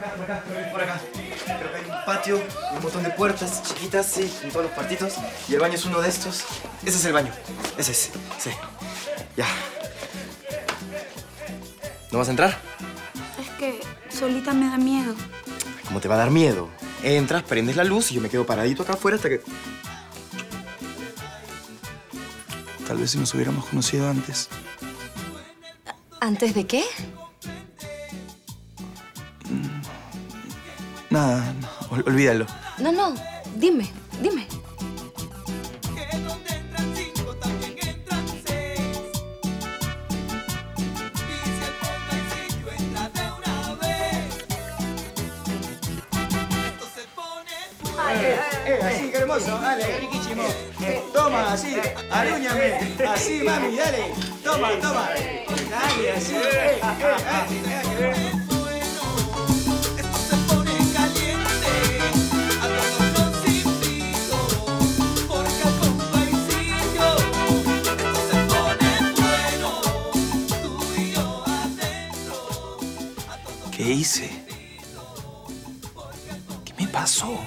por acá, por acá. Creo que hay un patio, un montón de puertas chiquitas, sí, en todos los cuartitos. Y el baño es uno de estos. Ese es el baño. Ese es, sí. Ya. ¿No vas a entrar? Es que solita me da miedo. ¿Cómo te va a dar miedo? Entras, prendes la luz y yo me quedo paradito acá afuera hasta que... Tal vez si nos hubiéramos conocido antes. ¿Antes de qué? Nada, no, ol- olvídalo. No, no, dime, dime. Eh, así, qué hermoso. Dale, riquísimo. Eh, toma, así, arúñame. Así, mami, dale. Toma, toma. Dale, así. Hice? ¿Qué me pasó?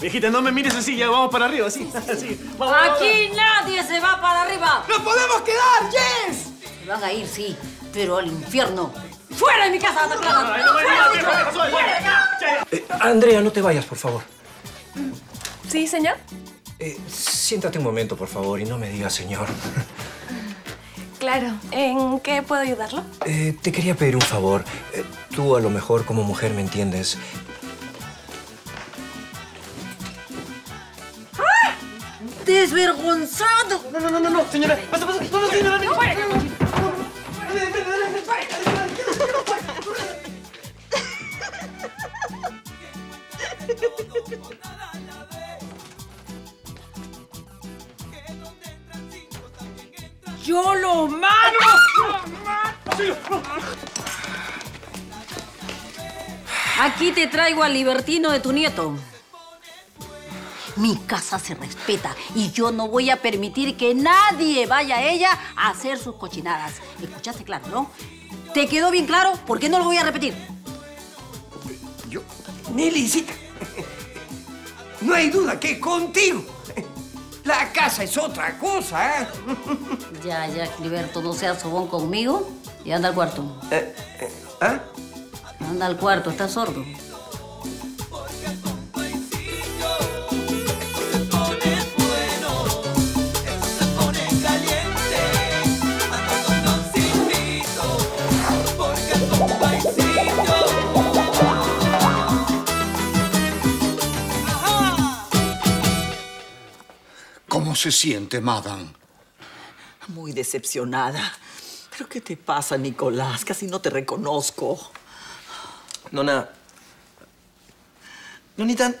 Viejita, no me mires así, ya vamos para arriba, así, así. Vamos, Aquí nadie se va para arriba. ¡Nos podemos quedar, Jess! Se van a ir, sí, pero al infierno. ¡Fuera de mi casa, no me ¡Fuera, digas, dicho! vieja, suave, ¡Fuera de acá! Eh, Andrea, no te vayas, por favor. ¿Sí, señor? Eh, siéntate un momento, por favor, y no me digas señor. Claro. ¿En qué puedo ayudarlo? Eh, te quería pedir un favor. Tú a lo mejor como mujer me entiendes. ¡Desvergonzado! No, no, no, no, no, señora. Pasa, pasa. No, no, señora. no. ¡Yo lo mato! Aquí te traigo al libertino de tu nieto. Mi casa se respeta y yo no voy a permitir que nadie vaya a ella a hacer sus cochinadas. ¿Escuchaste claro, no? ¿Te quedó bien claro? ¿Por qué no lo voy a repetir? Yo, Nelicita, no hay duda que contigo la casa es otra cosa, ¿eh? Ya, ya, Cliberto, no seas sobón conmigo y anda al cuarto. Eh, eh, ¿Ah? Anda al cuarto, estás sordo. ¿Cómo se siente, madame? Muy decepcionada. ¿Pero qué te pasa, Nicolás? Casi no te reconozco. Nona. Nonita,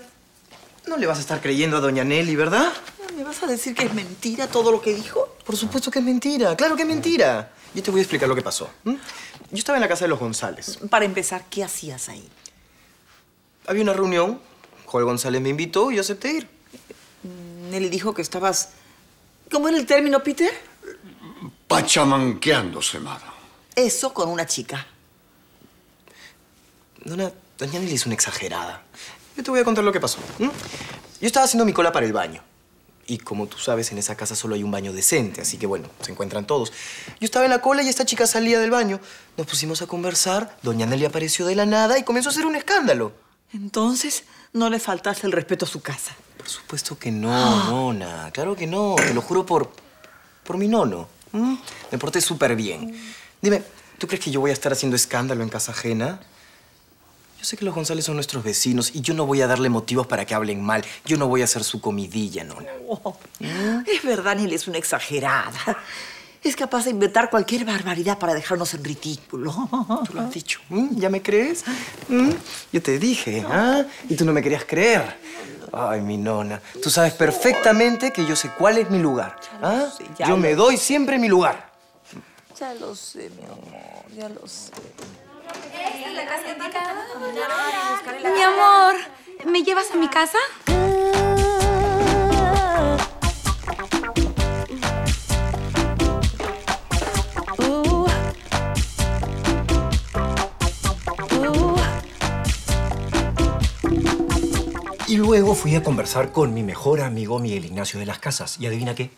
no le vas a estar creyendo a doña Nelly, ¿verdad? ¿Me vas a decir que es mentira todo lo que dijo? Por supuesto que es mentira. Claro que es mentira. Yo te voy a explicar lo que pasó. Yo estaba en la casa de los González. Para empezar, ¿qué hacías ahí? Había una reunión. Joel González me invitó y yo acepté ir. Nelly dijo que estabas... ¿Cómo era el término, Peter? Pachamanqueándose, madame. Eso con una chica. Nona, doña Nelly es una exagerada. Yo te voy a contar lo que pasó. Yo estaba haciendo mi cola para el baño. Y como tú sabes, en esa casa solo hay un baño decente, así que bueno, se encuentran todos. Yo estaba en la cola y esta chica salía del baño. Nos pusimos a conversar, doña Nelly apareció de la nada y comenzó a hacer un escándalo. Entonces, no le faltaste el respeto a su casa. Por supuesto que no, nona. Claro que no. Te lo juro por... por mi nono. Me porté súper bien. Dime, ¿tú crees que yo voy a estar haciendo escándalo en casa ajena? Yo sé que los González son nuestros vecinos y yo no voy a darle motivos para que hablen mal. Yo no voy a ser su comidilla, nona. Oh, Es verdad, Nelly es una exagerada. Es capaz de inventar cualquier barbaridad para dejarnos en ridículo. Tú lo has dicho. ¿m? ¿Ya me crees? ¿m? Yo te dije, ¿ah? Y tú no me querías creer. Ay, mi nona. Tú sabes perfectamente que yo sé cuál es mi lugar. ¿ah? sé, Yo me doy siempre mi lugar. Ya lo sé, mi amor, ya lo sé. Mi amor, ¿me llevas a mi casa? Y luego fui a conversar con mi mejor amigo Miguel Ignacio de las Casas. ¿Y adivina qué?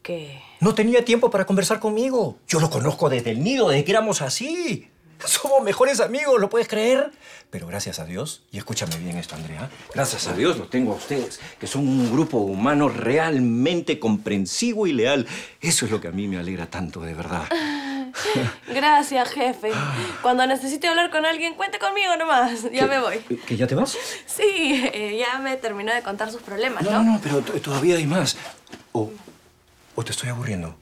¿Qué? No tenía tiempo para conversar conmigo. Yo lo conozco desde el nido, desde que éramos así. Somos mejores amigos, ¿lo puedes creer? Pero gracias a Dios, y escúchame bien esto, Andrea, gracias a Dios los tengo a ustedes, que son un grupo humano realmente comprensivo y leal. Eso es lo que a mí me alegra tanto, de verdad. Gracias, jefe. Cuando necesite hablar con alguien, cuente conmigo nomás. Ya me voy. ¿Que ya te vas? Sí, eh, ya me terminó de contar sus problemas, No, ¿no? no, pero todavía hay más. O, o te estoy aburriendo.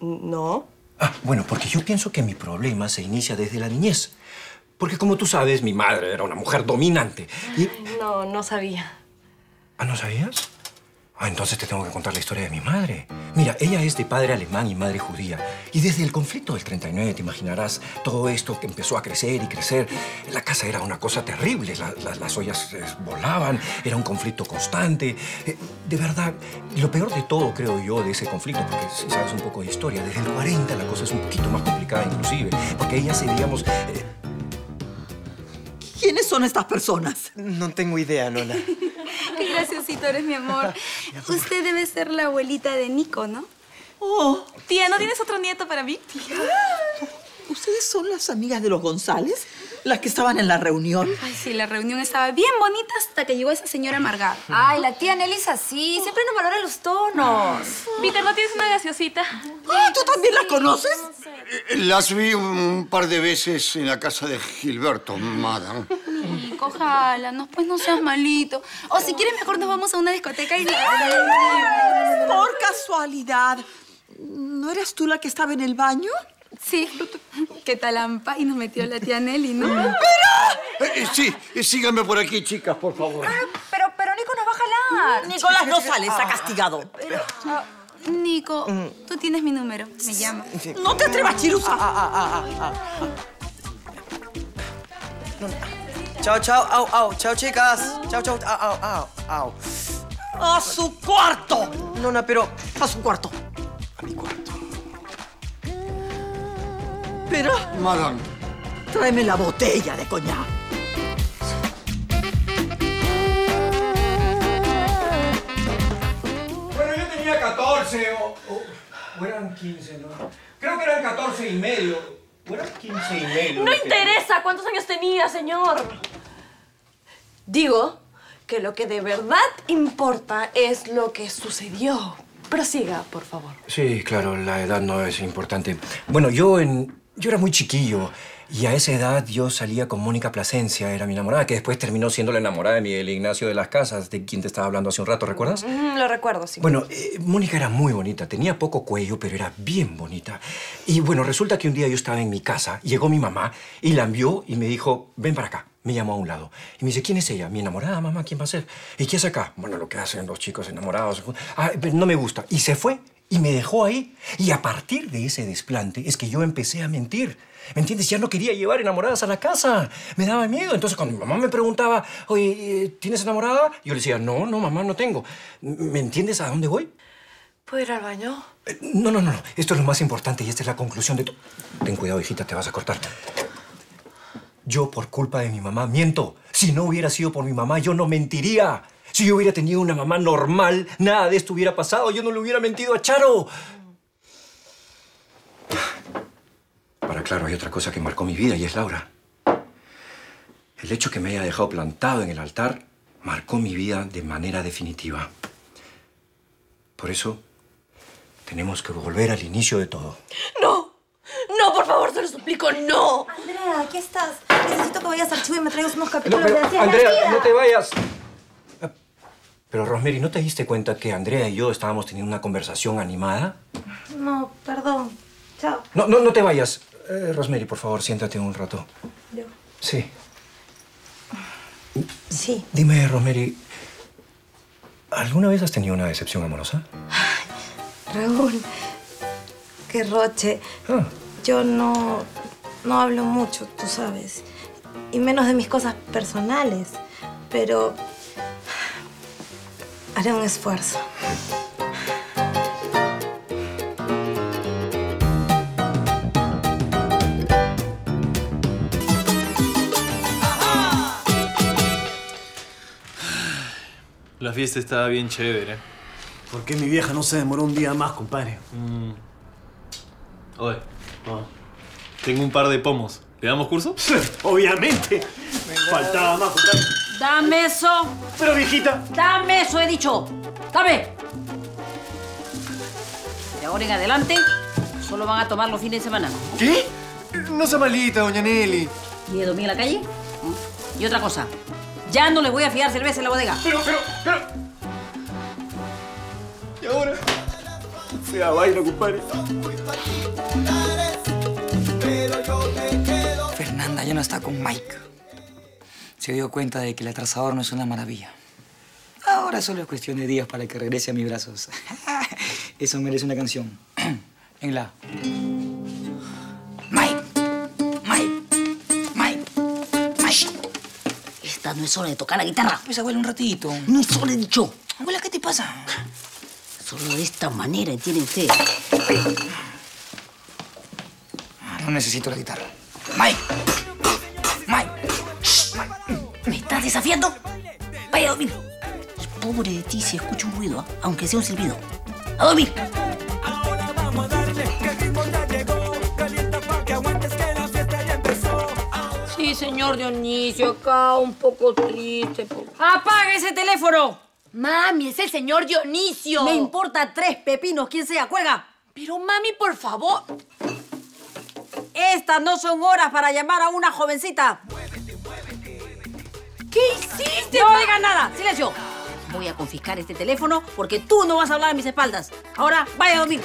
No. Ah, bueno, porque yo pienso que mi problema se inicia desde la niñez. Porque como tú sabes, mi madre era una mujer dominante. Y... No, no sabía. ¿Ah, no sabías? Ah, entonces te tengo que contar la historia de mi madre. Mira, ella es de padre alemán y madre judía. Y desde el conflicto del 39, te imaginarás, todo esto que empezó a crecer y crecer. La casa era una cosa terrible. La- la- las ollas eh, volaban, era un conflicto constante. Eh, de verdad, lo peor de todo, creo yo, de ese conflicto, porque si sabes un poco de historia, desde el 40 la cosa es un poquito más complicada inclusive. Porque ella se, digamos... eh, ¿Quiénes son estas personas? No tengo idea, Nona. Qué graciosito eres, mi amor. Usted debe ser la abuelita de Nico, ¿no? Oh, Tía, ¿no tienes otro nieto para mí? ¿ustedes son las amigas de los González? ¿Las que estaban en la reunión? Ay, sí, la reunión estaba bien bonita hasta que llegó esa señora amargada. Ay, la tía Nelly es así. Siempre nos valora los tonos. Peter, ¿no tienes una gaseosita? Ah, ¿Tú también la conoces? Eh, Las vi un par de veces en la casa de Gilberto, madame. Nico, ojalá, no, pues no seas malito. O si quieres, mejor nos vamos a una discoteca y... Por casualidad. ¿No eras tú la que estaba en el baño? Sí, qué talampa. Y nos metió la tía Nelly, ¿no? Eh, eh, sí, eh, síganme por aquí, chicas, por favor. Pero, pero Nico nos va a jalar. Nicolás no sale, está castigado. Nico, tú tienes mi número. Me llama. No te atrevas, Chirusa. Chao, chao, au, au. Chao, chicas. Chao, chao, au, au, au, au. ¡A su cuarto! Nona, pero... A su cuarto. A mi cuarto. Pero Madame, tráeme la botella de coñac. Bueno, yo tenía 14 o, o- o eran 15, ¿no? Creo que eran 14 y medio. O eran 15 y medio. No que- interesa cuántos años tenía, señor. Digo que lo que de verdad importa es lo que sucedió. Prosiga, por favor. Sí, claro, la edad no es importante. Bueno, yo en... Yo era muy chiquillo y a esa edad yo salía con Mónica Plasencia, era mi enamorada, que después terminó siendo la enamorada de Miguel Ignacio de las Casas, de quien te estaba hablando hace un rato, ¿recuerdas? Mm, lo recuerdo, sí. Bueno, eh, Mónica era muy bonita, tenía poco cuello, pero era bien bonita. Y bueno, resulta que un día yo estaba en mi casa, llegó mi mamá y la envió y me dijo, ven para acá. Me llamó a un lado. Y me dice, ¿quién es ella? Mi enamorada, mamá, ¿quién va a ser? ¿Y qué hace acá? Bueno, lo que hacen los chicos enamorados. Ah, no me gusta. Y se fue y me dejó ahí. Y a partir de ese desplante es que yo empecé a mentir. ¿Me entiendes? Ya no quería llevar enamoradas a la casa. Me daba miedo. Entonces, cuando mi mamá me preguntaba, oye, ¿tienes enamorada? Yo le decía, no, no, mamá, no tengo. ¿Me entiendes a dónde voy? ¿Puedo ir al baño? Eh, No, no, no. no. Esto es lo más importante y esta es la conclusión de todo. Ten cuidado, hijita, te vas a cortar. Yo, por culpa de mi mamá, miento. Si no hubiera sido por mi mamá, yo no mentiría. Si yo hubiera tenido una mamá normal, nada de esto hubiera pasado. Yo no le hubiera mentido a Charo. Ahora, claro, hay otra cosa que marcó mi vida y es Laura. El hecho que me haya dejado plantado en el altar marcó mi vida de manera definitiva. Por eso, tenemos que volver al inicio de todo. ¡No! ¡No, por favor, se lo suplico, no! Andrea, aquí estás. Necesito que vayas al archivo y me traigas unos No, capítulos pero, de la Andrea, vida. no te vayas. Pero, Rosemary, ¿no te diste cuenta que Andrea y yo estábamos teniendo una conversación animada? No, perdón. Chao. No, no, no te vayas. Eh, Rosemary, por favor, siéntate un rato. Yo. Sí. Sí. Dime, Rosemary, ¿alguna vez has tenido una decepción amorosa? Raúl, qué roche. Ah. Yo no, no hablo mucho, tú sabes. Y menos de mis cosas personales. Pero haré un esfuerzo. La fiesta estaba bien chévere. ¿Por qué mi vieja no se demoró un día más, compadre? Mm. Oye, tengo un par de pomos. ¿Le damos curso? Obviamente. Faltaba más, compadre. Dame eso. Pero, viejita. Dame eso, he dicho. Dame. De ahora en adelante, solo van a tomar los fines de semana. ¿Qué? No sea malita, doña Nelly. ¿Y de dormir en la calle? ¿Mm? Y otra cosa. Ya no le voy a fiar cerveza en la bodega. Pero, pero, pero. ¿Y ahora? Sea baila, compadre. Fernanda ya no está con Mike. Se dio cuenta de que el atrasador no es una maravilla. Ahora solo es cuestión de días para que regrese a mis brazos. Eso merece una canción. En la. No es hora de tocar la guitarra. Pues abuela un ratito. No es hora, he dicho. Abuela, ¿qué te pasa? Solo de esta manera entiende usted. No necesito la guitarra. Mike. Mike. ¿Me estás desafiando? Vaya a dormir. Pobre de ti si escucho un ruido, ¿ah? aunque sea un silbido. ¡A dormir! Sí, señor Dionisio, acá un poco triste. por- ¡Apaga ese teléfono! Mami, es el señor Dionisio. Me importa tres pepinos, quien sea, cuelga. Pero mami, por favor. Estas no son horas para llamar a una jovencita. ¿Qué hiciste? No digas nada, silencio. Voy a confiscar este teléfono porque tú no vas a hablar a mis espaldas. Ahora, vaya a dormir.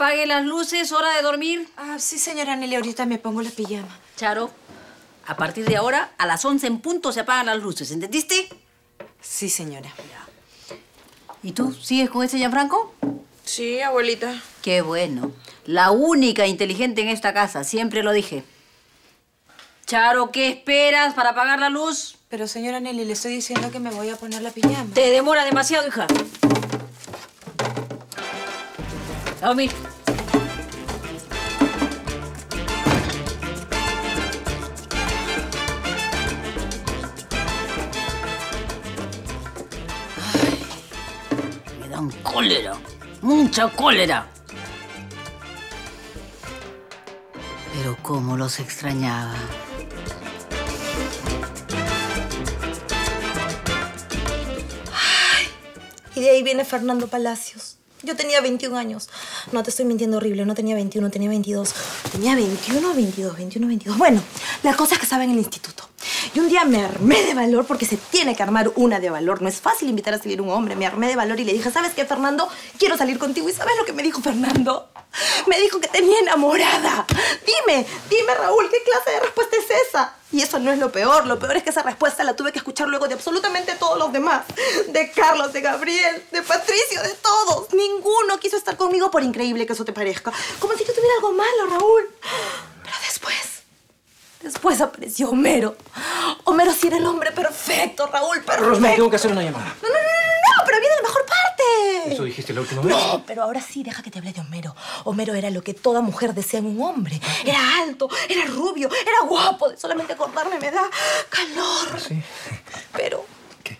Apague las luces, hora de dormir. Ah, sí, señora Nelly, ahorita me pongo la pijama. Charo, a partir de ahora, a las 11 en punto se apagan las luces, ¿entendiste? Sí, señora. ¿Y tú sigues con ese Gianfranco? Sí, abuelita. Qué bueno. La única inteligente en esta casa, siempre lo dije. Charo, ¿qué esperas para apagar la luz? Pero señora Nelly, le estoy diciendo que me voy a poner la pijama. Te demora demasiado, hija. A cólera. Mucha cólera. Pero cómo los extrañaba. Y de ahí viene Fernando Palacios. Yo tenía 21 años. No te estoy mintiendo horrible, no tenía 21, tenía 22. Tenía 21, 22, 21, 22. Bueno, la cosa es que estaba en el instituto. Y un día me armé de valor porque se tiene que armar una de valor. No es fácil invitar a salir un hombre. Me armé de valor y le dije, ¿sabes qué, Fernando? Quiero salir contigo. ¿Y sabes lo que me dijo Fernando? Me dijo que tenía enamorada. Dime, dime, Raúl, ¿qué clase de respuesta es esa? Y eso no es lo peor. Lo peor es que esa respuesta la tuve que escuchar luego de absolutamente todos los demás. De Carlos, de Gabriel, de Patricio, de todos. Ninguno quiso estar conmigo por increíble que eso te parezca. Como si yo tuviera algo malo, Raúl. Pero después, después apareció Homero. Homero sí era el hombre perfecto, Raúl, perfecto. Rosmary, tengo que hacer una llamada. No, no, no, no, no, pero viene la mejor parte. ¿Eso dijiste la última vez? No, pero ahora sí, deja que te hable de Homero. Homero era lo que toda mujer desea en un hombre. Era alto, era rubio, era guapo. De solamente acordarme me da calor. Sí. Pero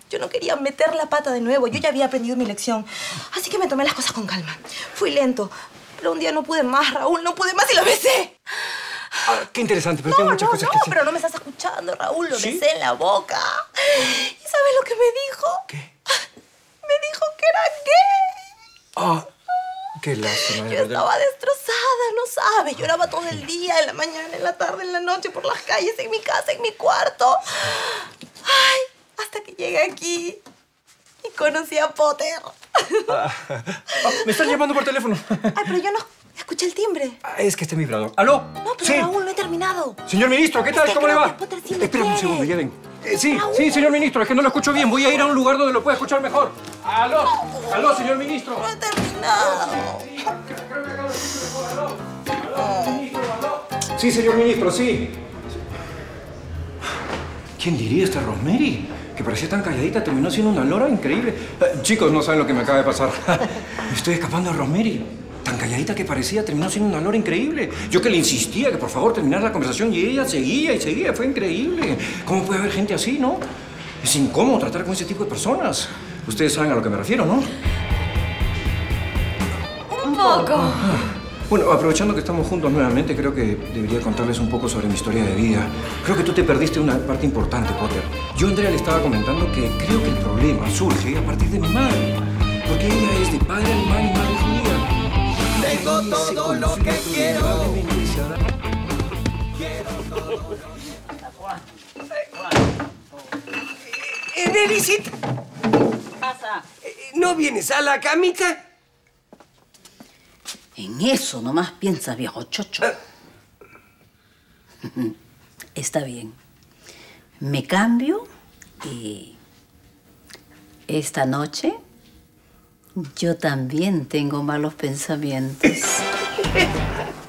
yo no quería meter la pata de nuevo. Yo ya había aprendido mi lección. Así que me tomé las cosas con calma. Fui lento. Pero un día no pude más, Raúl. No pude más y lo besé. Ah, qué interesante, pero No, tengo muchas no, cosas no, que pero no me estás escuchando, Raúl. Lo ¿Sí? besé en la boca. ¿Y sabes lo que me dijo? ¿Qué? Me dijo que era gay. Ah, qué lástima. Yo estaba destrozada, no sabes. Lloraba todo el día, en la mañana, en la tarde, en la noche, por las calles, en mi casa, en mi cuarto. Ay, hasta que llegué aquí y conocí a Potter. Ah, me están llamando por teléfono. Ay, pero yo no escuché el timbre. Ah, es que este es mi vibrador. ¿Aló? No, pero sí. Raúl, no he terminado. Señor ministro, ¿qué tal? Es que ¿Cómo le va? sí me Espera un segundo, ya ven. Eh, sí, sí, señor ministro, es que no lo escucho bien. Voy a ir a un lugar donde lo pueda escuchar mejor. ¿Aló? ¿Aló, señor ministro? No he terminado. Sí, señor ministro, sí. ¿Quién diría esta Rosemary? Que parecía tan calladita, terminó siendo una lora increíble. Eh, chicos, no saben lo que me acaba de pasar. Me estoy escapando de Rosemary. Tan calladita que parecía, terminó siendo una lora increíble. Yo que le insistía que por favor terminara la conversación y ella seguía y seguía. Fue increíble. ¿Cómo puede haber gente así, no? Es incómodo tratar con ese tipo de personas. Ustedes saben a lo que me refiero, ¿no? Un poco. Bueno, aprovechando que estamos juntos nuevamente, creo que debería contarles un poco sobre mi historia de vida. Creo que tú te perdiste una parte importante, Potter. Yo a Andrea le estaba comentando que creo que el problema surge a partir de mi madre. Porque ella es de padre alemán y madre judía. Tengo todo lo que quiero. Eh, Nelicita, pasa? ¿no vienes a la camita? En eso nomás piensa, viejo chocho. Está bien. Me cambio y esta noche yo también tengo malos pensamientos.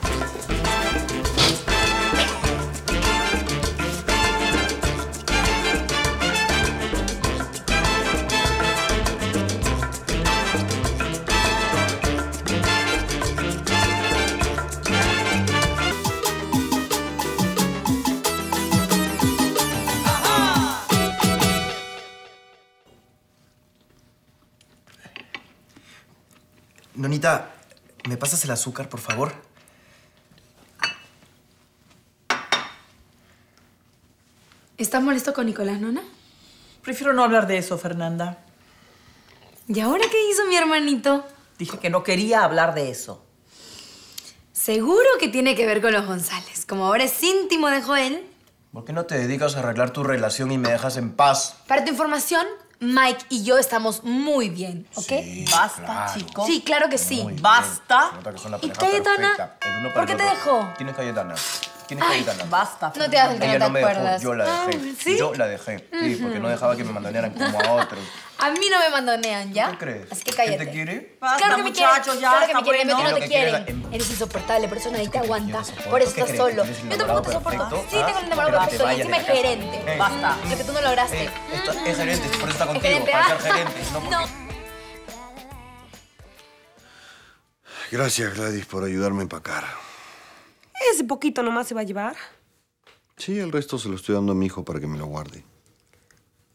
pasas el azúcar, por favor? ¿Estás molesto con Nicolás, nona? Prefiero no hablar de eso, Fernanda. ¿Y ahora qué hizo mi hermanito? Dije que no quería hablar de eso. Seguro que tiene que ver con los González. Como ahora es íntimo de Joel. ¿Por qué no te dedicas a arreglar tu relación y me dejas en paz? Para tu información, Mike y yo estamos muy bien, ¿ok? Sí, Basta, claro. chicos. Sí, claro que sí. Muy bien. Basta. Se nota que son la ¿Y Cayetana? ¿Por qué te dejó? ¿Quién es Cayetana? ¿Quién es Ay, Cayetana? basta. No te hagas el que Ella no no te me acuerdas. dejó, yo la Ah, dejé. ¿sí? Yo la dejé, sí, porque no dejaba que me mandanearan como a otros. A mí no me mandonean, ¿ya? ¿Qué crees? Así que ¿Quién cállate. te quiere? Basta, claro que me quieren. muchachos, ya, claro que me está quieren. bueno. No Lo te que quiere quieren. la- Eres insoportable, por eso nadie te aguanta. soporto. Por eso ¿Qué estás crees? solo. ¿Tienes el Yo tampoco te enamorado soporto. perfecto? Sí, ¿Ah? tengo el enamorado Que te perfecto. Y vayas encima de es casa. gerente. Eh, Basta. Lo que tú no lograste. Eh, es gerente, por eso está Es contigo, gerente, para ¿ah? ser gerente. No, porque... No. Gracias, Gladys, por ayudarme a empacar. Ese poquito nomás se va a llevar. Sí, el resto se lo estoy dando a mi hijo para que me lo guarde.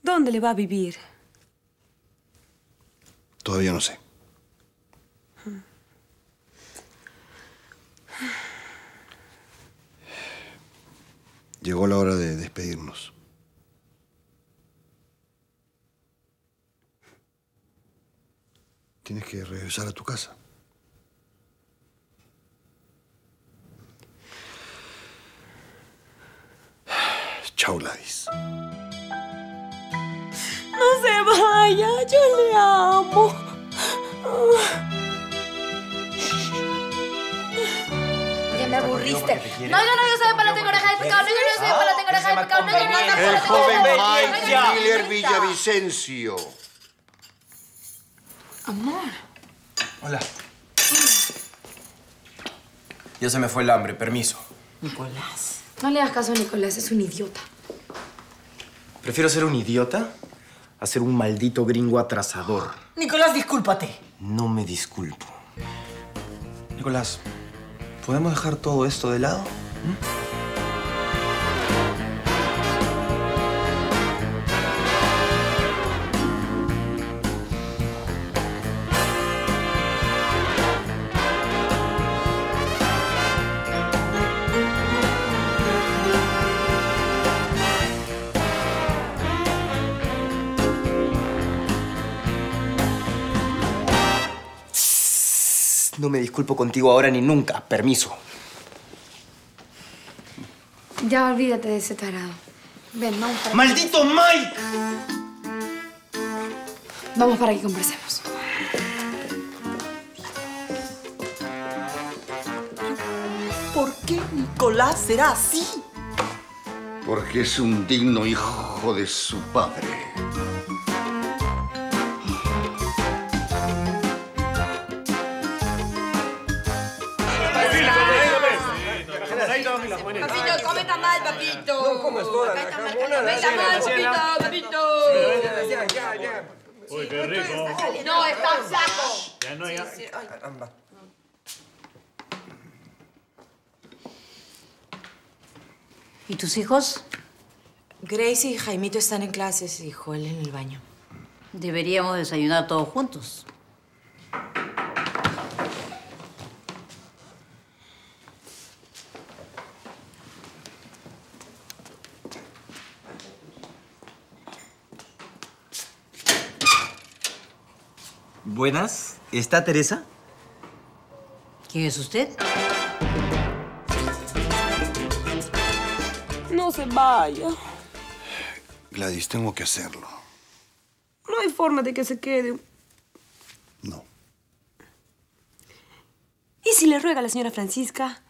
¿Dónde le va a vivir? Todavía no sé. Llegó la hora de despedirnos. Tienes que regresar a tu casa. Chao, Gladys. No se vaya, yo le amo. Ya me aburriste. No, yo no, yo soy para tengo oreja de pecado. No, yo no soy para tengo oreja de pecado. No, yo no, yo no. El joven Mike ya. Miller Villavicencio. Amor. Hola. Ya se me fue el hambre, permiso. Nicolás. No le hagas caso a Nicolás, es un idiota. Prefiero ser un idiota a ser un maldito gringo atrasador. Nicolás, discúlpate. No me disculpo. Nicolás, ¿podemos dejar todo esto de lado? No disculpo contigo ahora ni nunca. Permiso. Ya olvídate de ese tarado. Ven, vamos para ¡Maldito Mike! Vamos para que conversemos. ¿Por qué Nicolás será así? Porque es un digno hijo de su padre. Papito, come mal, papito. No comas toda la jamonera. Come mal, papito, papito. Ya, ya. Uy, qué rico. No, está flaco. Ya no, ya. Caramba. ¿Y tus hijos? Grace y Jaimito están en clases y Joel en el baño. Deberíamos desayunar todos juntos. Buenas, ¿está Teresa? ¿Quién es usted? No se vaya. Gladys, tengo que hacerlo. No hay forma de que se quede. No. ¿Y si le ruega a la señora Francisca?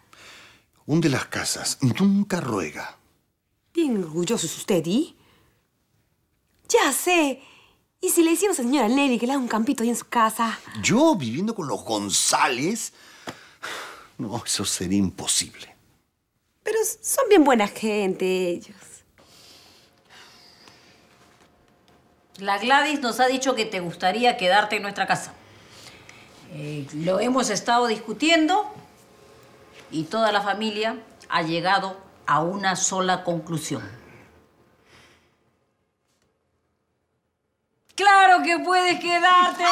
Un de las casas nunca ruega. Bien orgulloso es usted, ¿y? Ya sé. ¿Y si le decimos a la señora Nelly que le haga un campito ahí en su casa? ¿Yo viviendo con los González? No, eso sería imposible. Pero son bien buena gente ellos. La Gladys nos ha dicho que te gustaría quedarte en nuestra casa. Eh, lo hemos estado discutiendo y toda la familia ha llegado a una sola conclusión. ¡Claro que puedes quedarte!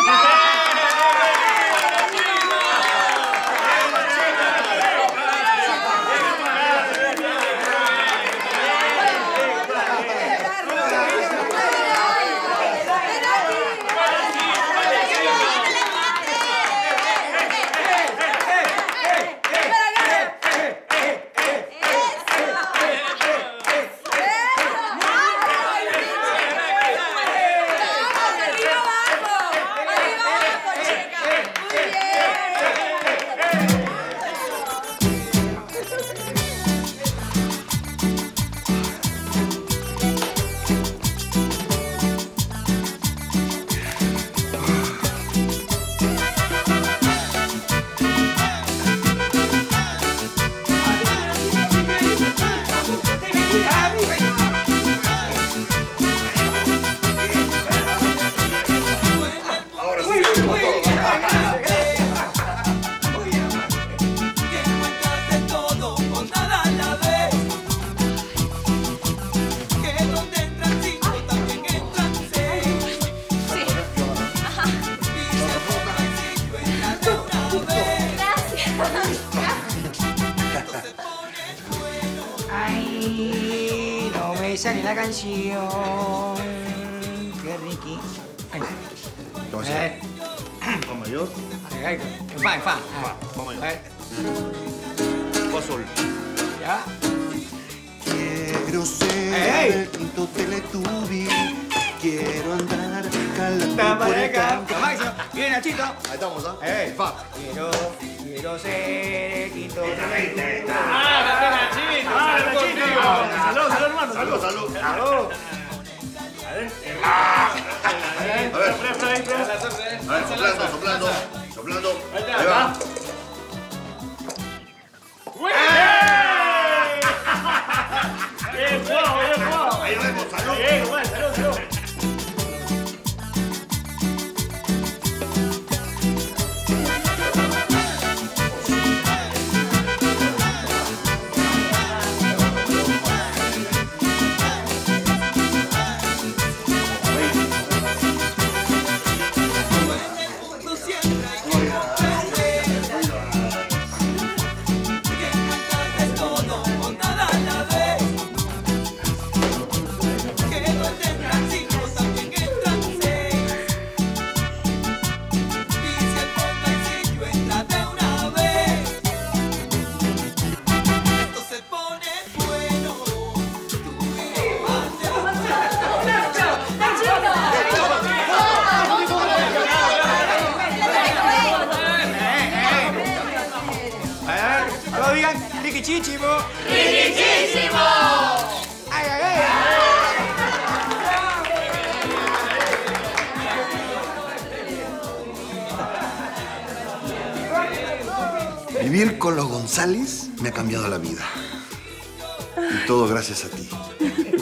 Gracias a ti.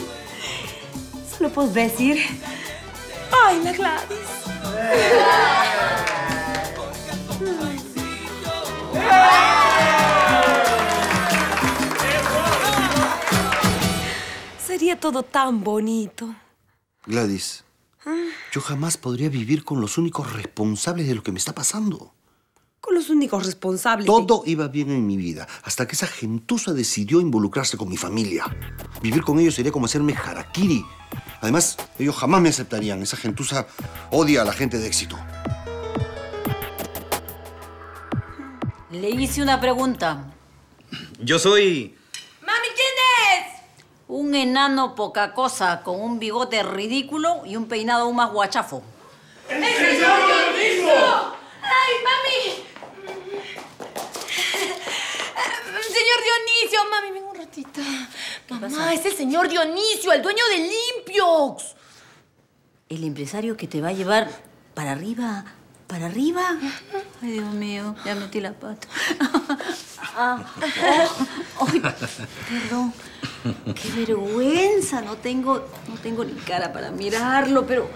Solo puedo decir... ¡Ay, la Gladys! Sería todo tan bonito. Gladys, yo jamás podría vivir con los únicos responsables de lo que me está pasando. Con los únicos responsables. de- Todo iba bien en mi vida, hasta que esa gentuza decidió involucrarse con mi familia. Vivir con ellos sería como hacerme harakiri. Además, ellos jamás me aceptarían. Esa gentuza odia a la gente de éxito. Le hice una pregunta. Yo soy... ¡Mami, quién es! Un enano poca cosa, con un bigote ridículo y un peinado aún más guachafo. ¡El señor Dionisio! ¡Ay, mami! Señor Dionisio, mami, ven un ratito. Mamá, pasa? es el señor Dionisio, el dueño de Limpiox. El empresario que te va a llevar para arriba, para arriba. Ay, Dios mío, ya metí la pata. Ah, oh, perdón. Qué vergüenza, no tengo, no tengo ni cara para mirarlo, pero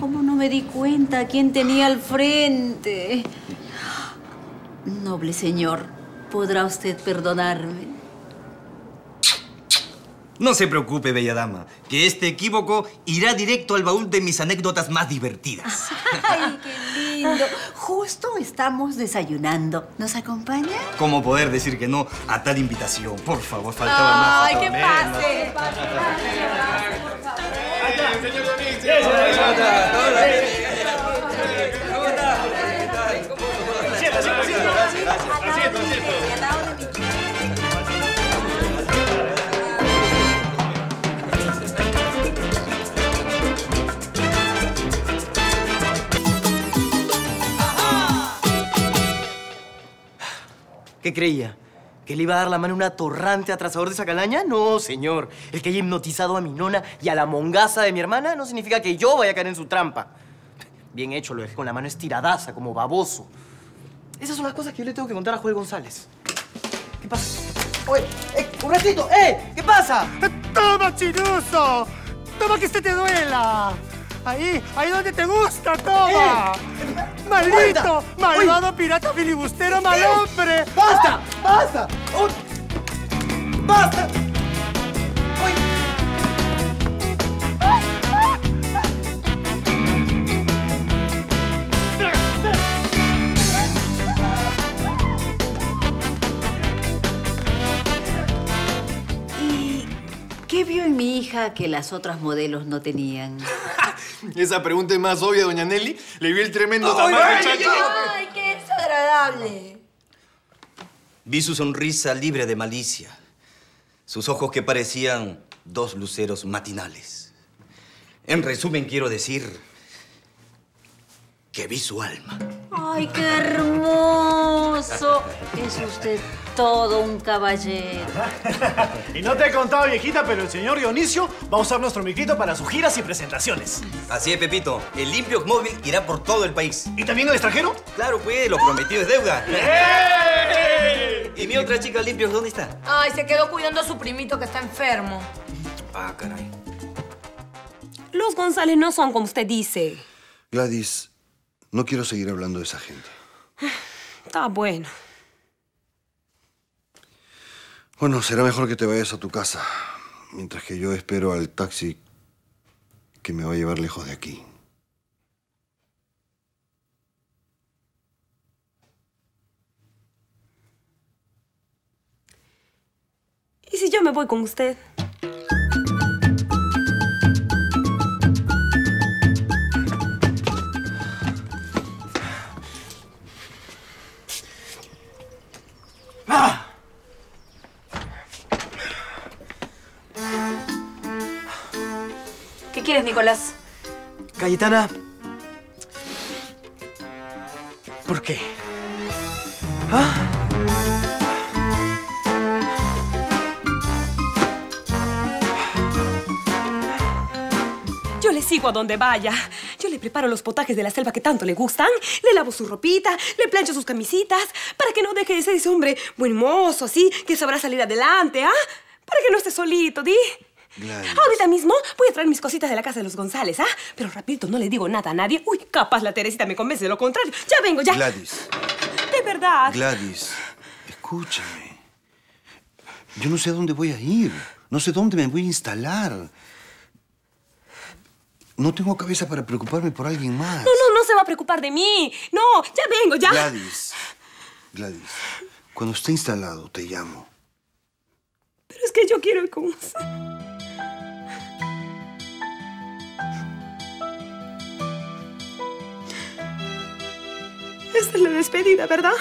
¿cómo no me di cuenta quién tenía al frente? Noble señor, ¿podrá usted perdonarme? No se preocupe, bella dama, que este equívoco irá directo al baúl de mis anécdotas más divertidas. Ay, qué lindo. Justo estamos desayunando. ¿Nos acompaña? ¿Cómo poder decir que no a tal invitación? Por favor, faltaba más. Ay, que menos. pase. señor Dionisio! ¿Qué creía? ¿Que le iba a dar la mano a un atorrante atrasador de esa calaña? No, señor. El que haya hipnotizado a mi nona y a la mongaza de mi hermana no significa que yo vaya a caer en su trampa. Bien hecho, lo dejé con la mano estiradaza, como baboso. Esas son las cosas que yo le tengo que contar a Joel González. ¿Qué pasa? Oye, eh, un ratito, ¡eh! ¿Qué pasa? ¡Toma, chiruso! ¡Toma que este te duela! Ahí, ahí donde te gusta, toma. ¡Maldito! ¡Aguanta! ¡Malvado pirata filibustero, mal hombre! ¡Basta! ¡Basta! ¡Basta! ¿Y qué vio en mi hija que las otras modelos no tenían? Esa pregunta es más obvia, doña Nelly. Le vi el tremendo tamaño. Ay, qué desagradable. Vi su sonrisa libre de malicia. Sus ojos que parecían dos luceros matinales. En resumen, quiero decir que vi su alma. ¡Ay, qué hermoso! Es usted todo un caballero. Y no te he contado, viejita, pero el señor Dionisio va a usar nuestro micrito para sus giras y presentaciones. Así es, Pepito. El Limpio Móvil irá por todo el país. ¿Y también al extranjero? Claro, pues, lo prometido es deuda. ¿Y mi otra chica Limpios dónde está? Ay, se quedó cuidando a su primito que está enfermo. Ah, caray. Los González no son como usted dice. Gladys, no quiero seguir hablando de esa gente. Está bueno. Bueno, será mejor que te vayas a tu casa, mientras que yo espero al taxi que me va a llevar lejos de aquí. ¿Y si yo me voy con usted? Nicolás? Cayetana. ¿Por qué? Yo le sigo a donde vaya. Yo le preparo los potajes de la selva que tanto le gustan. Le lavo su ropita, le plancho sus camisitas, para que no deje de ser ese hombre buen mozo, así, que sabrá salir adelante, ¿ah? Para que no esté solito, ¿di? Gladys. Ahorita mismo voy a traer mis cositas de la casa de los González, ¿ah? Pero rapidito, no le digo nada a nadie. Uy, capaz la Teresita me convence de lo contrario. Ya vengo, ya. Gladys, De verdad. Gladys, escúchame. Yo no sé a dónde voy a ir. No sé dónde me voy a instalar. No tengo cabeza para preocuparme por alguien más. No, no, no se va a preocupar de mí. No, ya vengo, ya. Gladys, Gladys, cuando esté instalado te llamo. Pero es que yo quiero ir con usted. Esta es la despedida, ¿verdad?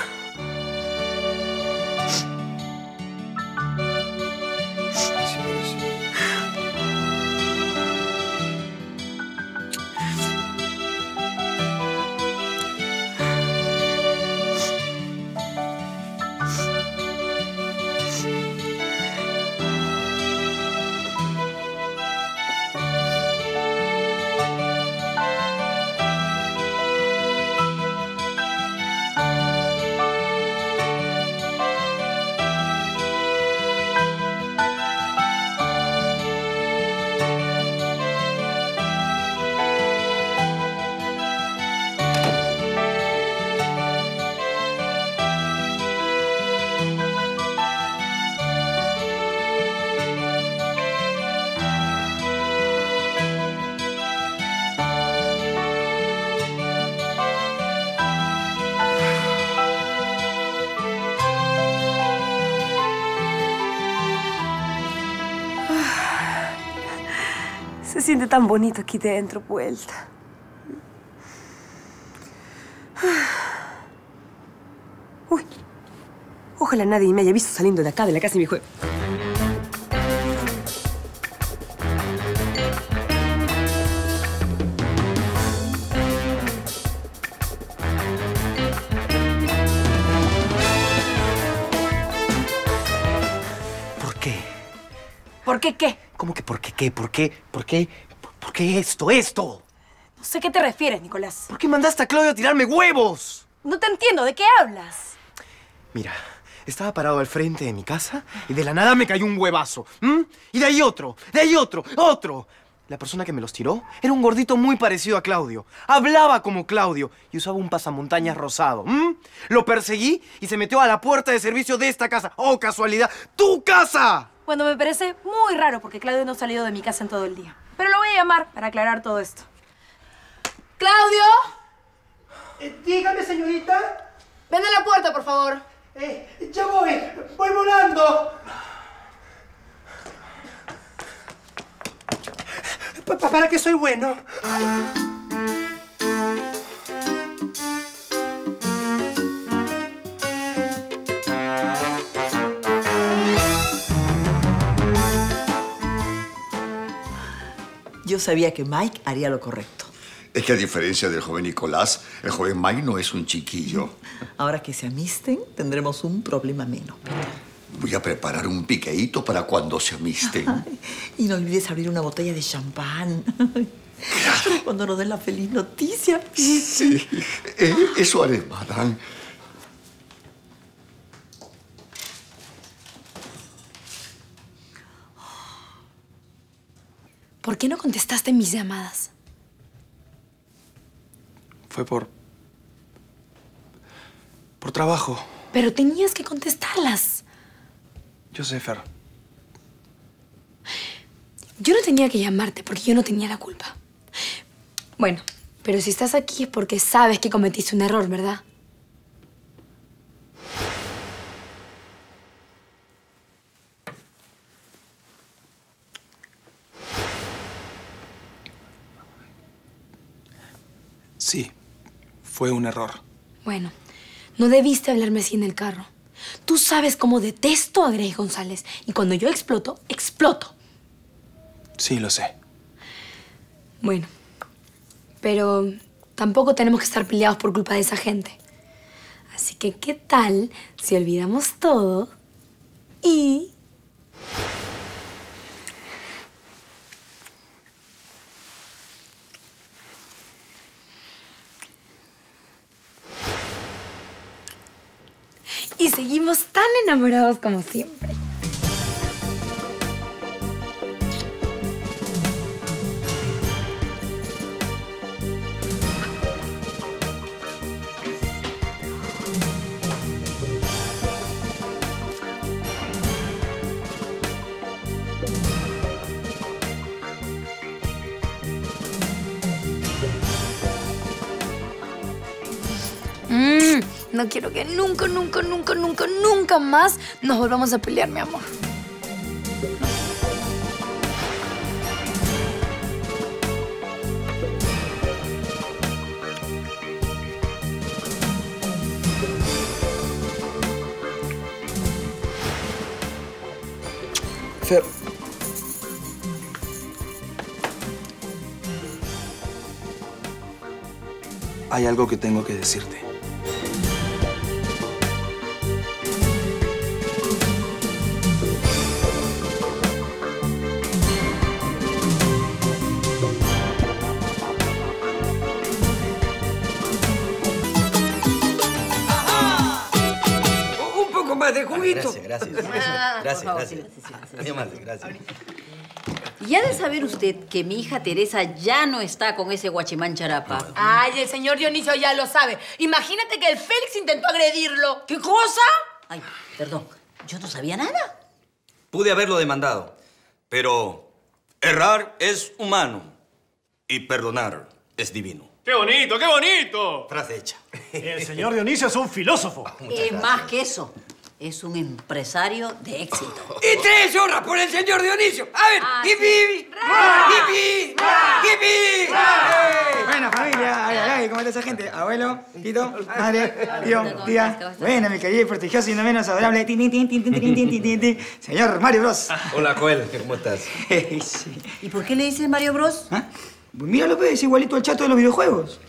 Tan bonito aquí dentro, vuelta. Uy. Ojalá nadie me haya visto saliendo de acá, de la casa de mi juego. ¿Por qué? ¿Por qué qué? ¿Cómo que por qué qué? ¿Por qué? ¿Por qué? ¿Por qué esto? ¿Esto? No sé qué te refieres, Nicolás. ¿Por qué mandaste a Claudio a tirarme huevos? No te entiendo, ¿de qué hablas? Mira, estaba parado al frente de mi casa y de la nada me cayó un huevazo. ¿m? Y de ahí otro, de ahí otro, otro. La persona que me los tiró era un gordito muy parecido a Claudio. Hablaba como Claudio y usaba un pasamontañas rosado. ¿m? Lo perseguí y se metió a la puerta de servicio de esta casa. ¡Oh, casualidad! ¡Tu casa! Cuando me parece muy raro porque Claudio no ha salido de mi casa en todo el día. Pero lo voy a llamar para aclarar todo esto. ¡Claudio! Eh, dígame, señorita. Ven a la puerta, por favor. Eh, ya voy. Voy volando. Pa- pa- ¿Para qué soy bueno? Yo sabía que Mike haría lo correcto. Es que a diferencia del joven Nicolás, el joven Mike no es un chiquillo. Ahora que se amisten, tendremos un problema menos. Voy a preparar un piqueíto para cuando se amisten. Y no olvides abrir una botella de champán. Para Cuando nos den la feliz noticia. Sí, eh, eso haré, madame. ¿Por qué no contestaste mis llamadas? Fue por... por trabajo. Pero tenías que contestarlas. Yo sé, Fer. Yo no tenía que llamarte porque yo no tenía la culpa. Bueno, pero si estás aquí es porque sabes que cometiste un error, ¿verdad? Sí, fue un error. Bueno, no debiste hablarme así en el carro. Tú sabes cómo detesto a Grace González. Y cuando yo exploto, exploto. Sí, lo sé. Bueno, pero tampoco tenemos que estar peleados por culpa de esa gente. Así que, ¿qué tal si olvidamos todo y... Y seguimos tan enamorados como siempre. No quiero que nunca, nunca, nunca, nunca, nunca más nos volvamos a pelear, mi amor. Fer. Hay algo que tengo que decirte. Gracias, gracias. Ah, Gracias, Muy amable, gracias. Y ha de saber usted que mi hija Teresa ya no está con ese guachimán charapa. Ay, el señor Dionisio ya lo sabe. Imagínate que el Félix intentó agredirlo. ¿Qué cosa? Ay, perdón, yo no sabía nada. Pude haberlo demandado, pero errar es humano y perdonar es divino. ¡Qué bonito, qué bonito! Frase hecha. El señor Dionisio es un filósofo. Es más que eso, es un empresario de éxito. ¡Y tres horas por el señor Dionisio! ¡A ver! Ah, ¡Hipi! ¡Hipi! ¡Hipi! Bueno, familia, ay, ay, ay, ¿cómo está esa gente? Abuelo, tito, madre, tío, tía. Bueno, mi querido y prestigioso y no menos adorable. Señor Mario Bros. Hola, Joel, ¿cómo estás? ¿Y por qué le dices Mario Bros? ¿Ah? Pues mira López, es igualito al chato de los videojuegos.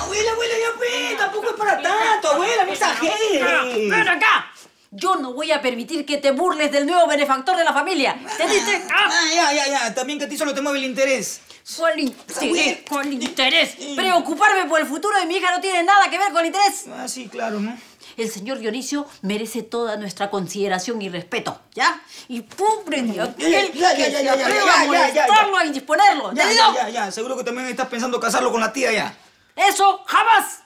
¡Abuela, abuela, ya ve! ¡Tampoco es para tanto! Abuela, no exageres. ¡Ven acá! Yo no voy a permitir que te burles del nuevo benefactor de la familia. ¿Entendiste? Ah, ya, ya, ya. También que a ti solo te mueve el interés. ¿Cuál interés? ¿Cuál interés? Preocuparme por el futuro de mi hija no tiene nada que ver con el interés. Ah, sí, claro, ¿no? El señor Dionisio merece toda nuestra consideración y respeto, ¿ya? Y pobre de aquel Ya, ya, que ya, se ya, ya, atreva ya, a ya, ya, ya. molestarlo, a indisponerlo, ya, ya, ya. Seguro que también estás pensando casarlo con la tía ya. ¡Eso jamás!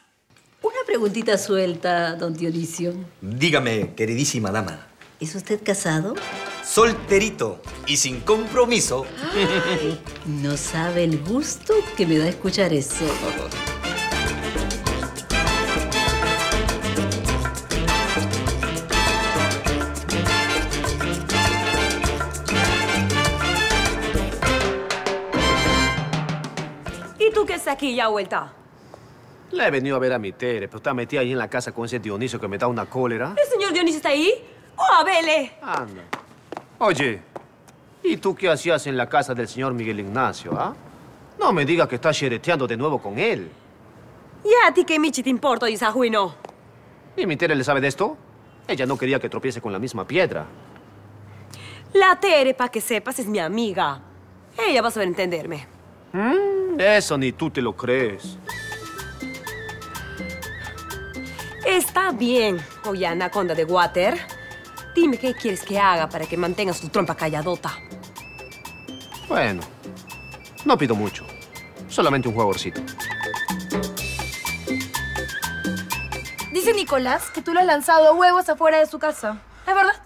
Una preguntita suelta, don Dionisio. Dígame, queridísima dama. ¿Es usted casado? Solterito y sin compromiso. No sabe el gusto que me da escuchar eso. ¿Y tú qué estás aquí ya vuelta? Le he venido a ver a mi Tere, pero está metida ahí en la casa con ese Dionisio que me da una cólera. ¿El señor Dionisio está ahí? ¡Oh, Abele! Anda. Oye, ¿y tú qué hacías en la casa del señor Miguel Ignacio, ah? No me digas que estás xereteando de nuevo con él. ¿Y a ti qué michi te importa, Isajuino? ¿Y mi Tere le sabe de esto? Ella no quería que tropiece con la misma piedra. La Tere, para que sepas, es mi amiga. Ella va a saber entenderme. Mm, Eso ni tú te lo crees. Está bien, oye, anaconda de water. Dime qué quieres que haga para que mantengas tu trompa calladota. Bueno, no pido mucho. Solamente un favorcito. Dice Nicolás que tú le has lanzado huevos afuera de su casa. ¿Es verdad?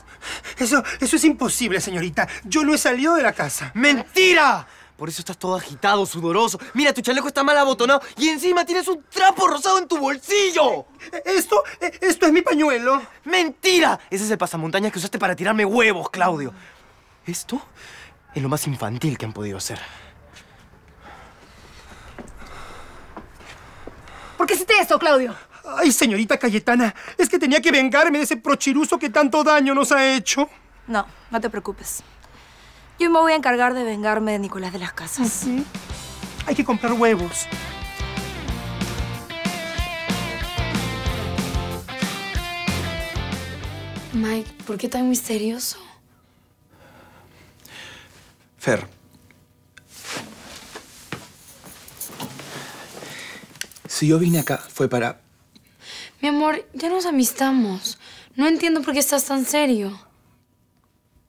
Eso, eso es imposible, señorita. Yo no he salido de la casa. ¡Mentira! Por eso estás todo agitado, sudoroso. Mira, tu chaleco está mal abotonado y encima tienes un trapo rosado en tu bolsillo. Esto, esto es mi pañuelo. ¡Mentira! Ese es el pasamontañas que usaste para tirarme huevos, Claudio. Esto es lo más infantil que han podido hacer. ¿Por qué hiciste esto, Claudio? Ay, señorita Cayetana, es que tenía que vengarme de ese prochiruso que tanto daño nos ha hecho. No, no te preocupes. Yo me voy a encargar de vengarme de Nicolás de las Casas. Hay que comprar huevos. Mike, ¿por qué tan misterioso? Fer. Si yo vine acá fue para... Mi amor, ya nos amistamos. No entiendo por qué estás tan serio.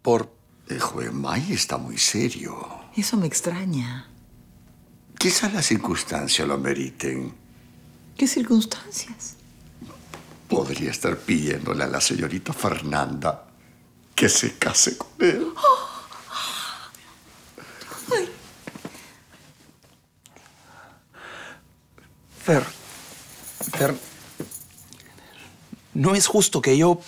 Por... Joven May está muy serio. Eso me extraña. Quizás las circunstancias lo meriten. ¿Qué circunstancias? Podría estar pidiéndole a la señorita Fernanda que se case con él. Fer, Fer, no es justo que yo...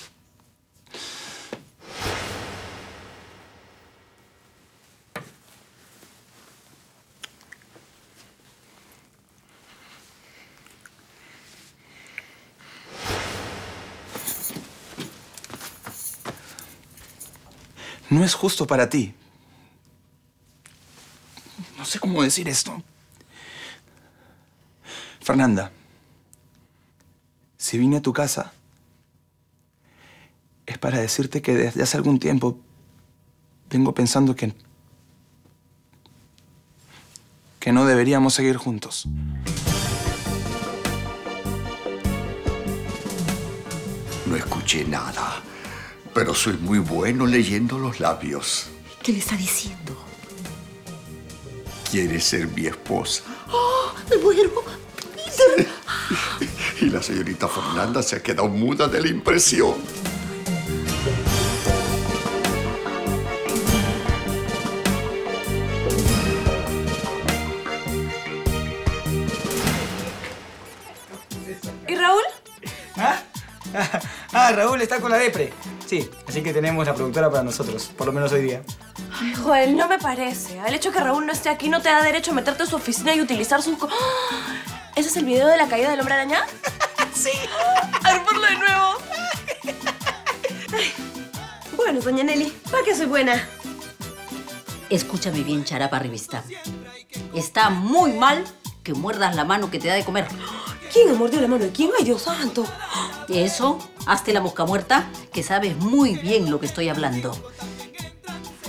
No es justo para ti. No sé cómo decir esto. Fernanda, si vine a tu casa, es para decirte que desde hace algún tiempo vengo pensando que. que no deberíamos seguir juntos. No escuché nada, pero soy muy bueno leyendo los labios. ¿Qué le está diciendo? ¿Quieres ser mi esposa? ¡Oh! ¡Me muero! Y la señorita Fernanda se ha quedado muda de la impresión. ¿Y Raúl? Ah, Raúl está con la depre. Sí, así que tenemos la productora para nosotros, por lo menos hoy día. Ay, Joel, no me parece. El hecho de que Raúl no esté aquí no te da derecho a meterte en su oficina y utilizar ¡Ah! ¿Ese es el video de la caída del hombre araña? sí. A ver, ponlo de nuevo. Ay. Bueno, doña Nelly, ¿para qué soy buena? Escúchame bien, charapa revista. Está muy mal que muerdas la mano que te da de comer. ¿Quién ha mordido la mano de quién? ¡Ay, Dios santo! Eso, hazte la mosca muerta, que sabes muy bien lo que estoy hablando.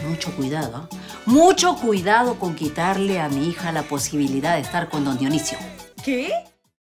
Mucho cuidado, ¿ah? Mucho cuidado con quitarle a mi hija la posibilidad de estar con don Dionisio. ¿Qué?